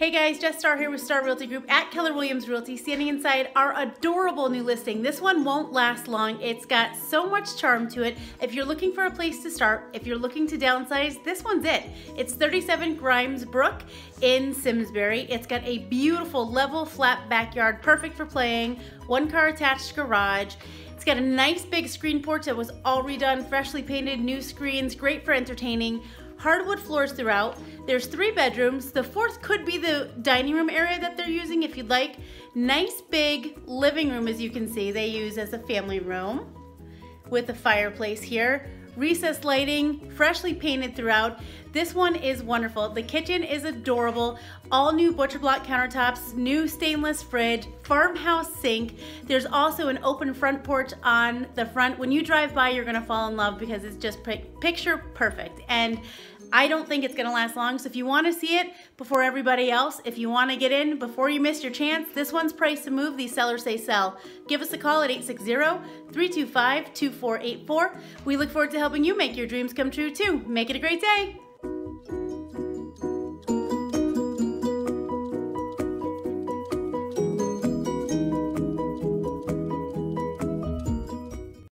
Hey guys, Jess Starr here with Starr Realty Group at Keller Williams Realty, standing inside our adorable new listing. This one won't last long. It's got so much charm to it. If you're looking for a place to start, if you're looking to downsize, this one's it. It's 37 Grimes Brook in Simsbury. It's got a beautiful level flat backyard, perfect for playing, one car attached garage. It's got a nice big screen porch that was all redone, freshly painted, new screens, great for entertaining hardwood floors throughout. There's three bedrooms. The fourth could be the dining room area that they're using if you'd like. Nice big living room as you can see they use as a family room with a fireplace here. Recessed lighting, freshly painted throughout. This one is wonderful. The kitchen is adorable. All new butcher block countertops, new stainless fridge, farmhouse sink. There's also an open front porch on the front. When you drive by, you're gonna fall in love because it's just picture perfect. And I don't think it's gonna last long. So if you wanna see it before everybody else, if you wanna get in before you miss your chance, this one's priced to move, these sellers say sell. Give us a call at 860-325-2484. We look forward to helping you make your dreams come true too. Make it a great day.